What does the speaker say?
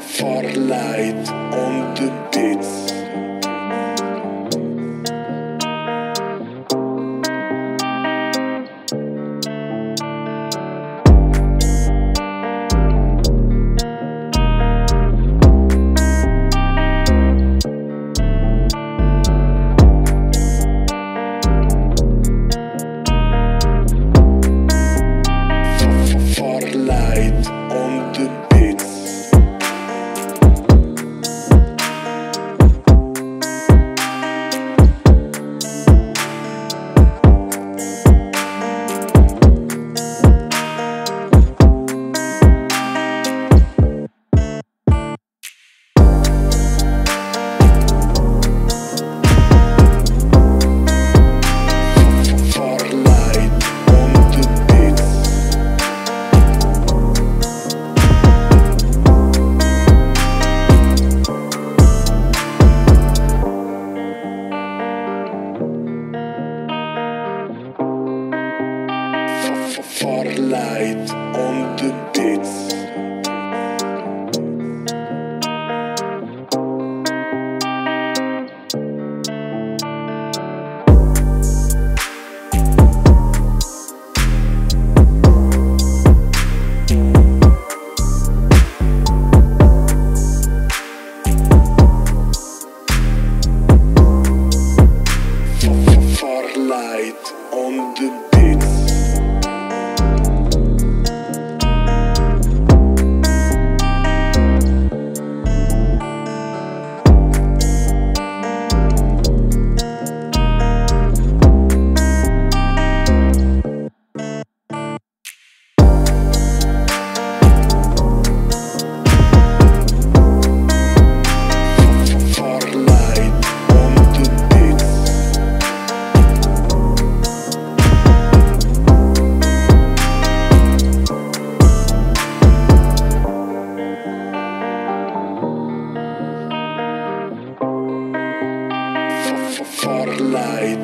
verleid on the tits. Farlight on the beats. for light.